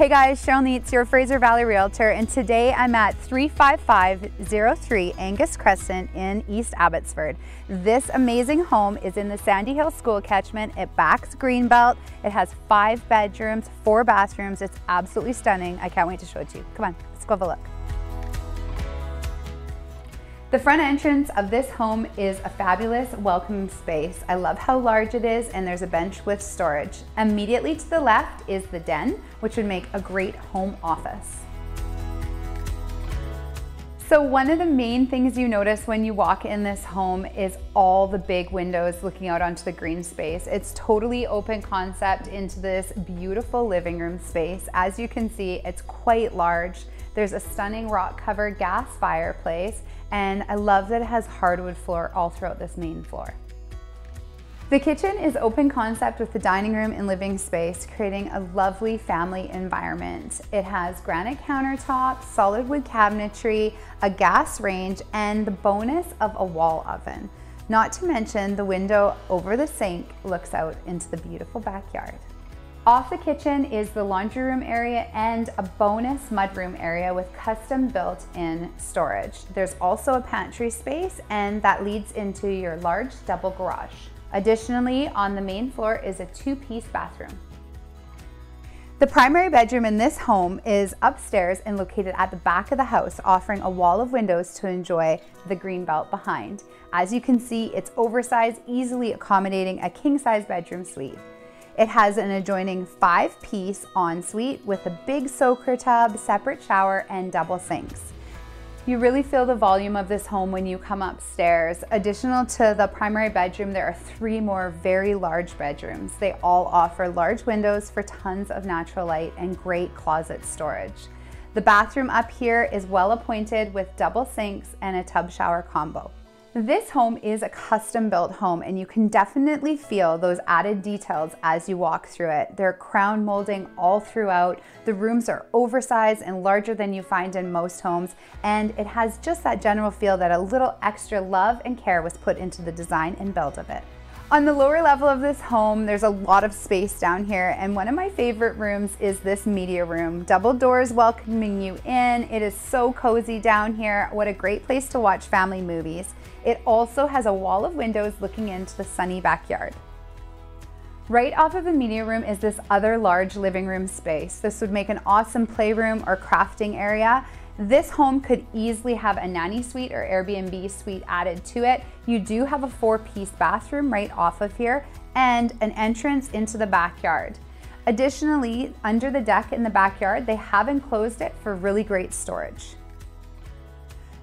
Hey guys, Cheryl Neets, your Fraser Valley Realtor, and today I'm at 35503 Angus Crescent in East Abbotsford. This amazing home is in the Sandy Hill School catchment. It backs Greenbelt. It has five bedrooms, four bathrooms. It's absolutely stunning. I can't wait to show it to you. Come on, let's go have a look. The front entrance of this home is a fabulous welcome space. I love how large it is and there's a bench with storage. Immediately to the left is the den, which would make a great home office. So one of the main things you notice when you walk in this home is all the big windows looking out onto the green space. It's totally open concept into this beautiful living room space. As you can see, it's quite large. There's a stunning rock covered gas fireplace and I love that it has hardwood floor all throughout this main floor. The kitchen is open concept with the dining room and living space, creating a lovely family environment. It has granite countertops, solid wood cabinetry, a gas range, and the bonus of a wall oven. Not to mention the window over the sink looks out into the beautiful backyard. Off the kitchen is the laundry room area and a bonus mudroom area with custom built in storage. There's also a pantry space and that leads into your large double garage. Additionally, on the main floor is a two-piece bathroom. The primary bedroom in this home is upstairs and located at the back of the house, offering a wall of windows to enjoy the green belt behind. As you can see, it's oversized, easily accommodating a king-size bedroom suite. It has an adjoining five piece ensuite with a big soaker tub, separate shower, and double sinks. You really feel the volume of this home when you come upstairs. Additional to the primary bedroom, there are three more very large bedrooms. They all offer large windows for tons of natural light and great closet storage. The bathroom up here is well appointed with double sinks and a tub shower combo. This home is a custom built home and you can definitely feel those added details as you walk through it. There are crown molding all throughout. The rooms are oversized and larger than you find in most homes and it has just that general feel that a little extra love and care was put into the design and build of it. On the lower level of this home, there's a lot of space down here, and one of my favorite rooms is this media room. Double doors welcoming you in. It is so cozy down here. What a great place to watch family movies. It also has a wall of windows looking into the sunny backyard. Right off of the media room is this other large living room space. This would make an awesome playroom or crafting area. This home could easily have a nanny suite or Airbnb suite added to it. You do have a four piece bathroom right off of here and an entrance into the backyard. Additionally, under the deck in the backyard, they have enclosed it for really great storage.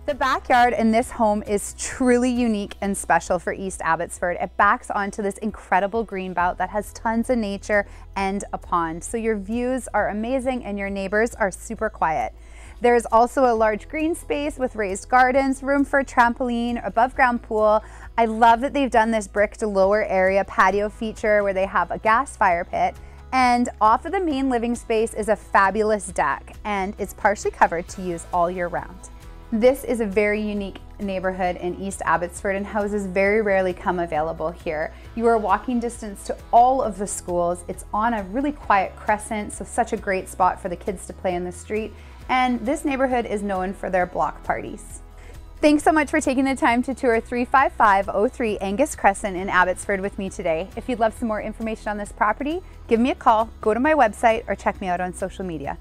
The backyard in this home is truly unique and special for East Abbotsford. It backs onto this incredible greenbelt that has tons of nature and a pond. So your views are amazing and your neighbors are super quiet. There's also a large green space with raised gardens, room for a trampoline, above ground pool. I love that they've done this brick to lower area patio feature where they have a gas fire pit. And off of the main living space is a fabulous deck and it's partially covered to use all year round. This is a very unique neighborhood in East Abbotsford and houses very rarely come available here. You are walking distance to all of the schools. It's on a really quiet crescent, so such a great spot for the kids to play in the street. And this neighborhood is known for their block parties. Thanks so much for taking the time to tour 35503 Angus Crescent in Abbotsford with me today. If you'd love some more information on this property, give me a call, go to my website, or check me out on social media.